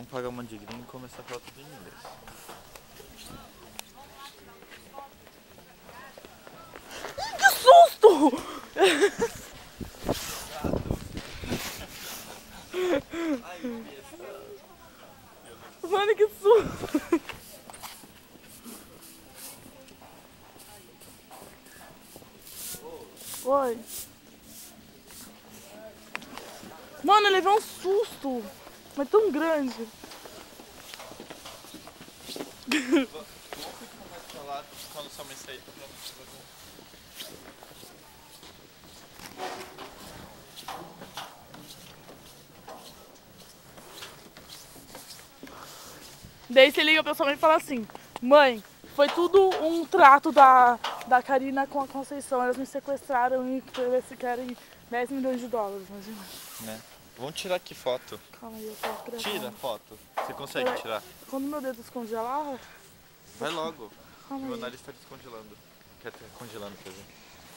Vamos pagar uma de gringo e começar a falar tudo em inglês. Que susto! Mano, que susto! Oi. Mano, eu levei um susto. Mas tão grande. Daí você liga pra sua mãe e fala assim, mãe, foi tudo um trato da, da Karina com a Conceição. Elas me sequestraram e eles querem 10 milhões de dólares, imagina. né? Vamos tirar aqui foto. Calma aí, eu tô gravando. Tira foto. Você consegue Peraí. tirar? Quando meu dedo descongelar, Vai logo. calma Meu aí. nariz tá descongelando. Quer ter congelando, quer dizer.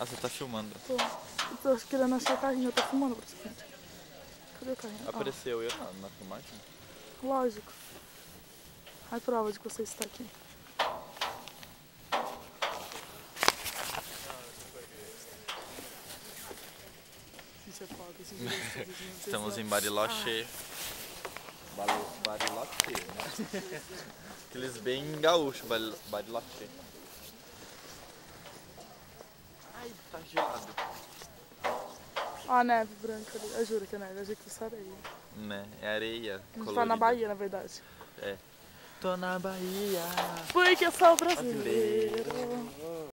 Ah, você tá filmando. Tô, eu tô querendo achar o carrinho, eu tô filmando pra você. Cadê o carrinho? Apareceu eu na, na filmagem? lógico. A prova de que você está aqui. Isso é foda, esse vídeo é foda, gente. Estamos em é- Bariloche. Balo- Bariloche, né? Aqueles bem gaúchos, Bari- Bariloche. Ai, tá gelado. Ó a neve branca ali. Eu juro que é neve, eu juro que isso é areia. Né? É areia. A gente tá na. Bahia, na verdade. Tô na Bahia. Porque eu sou brasileiro.